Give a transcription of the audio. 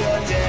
your day.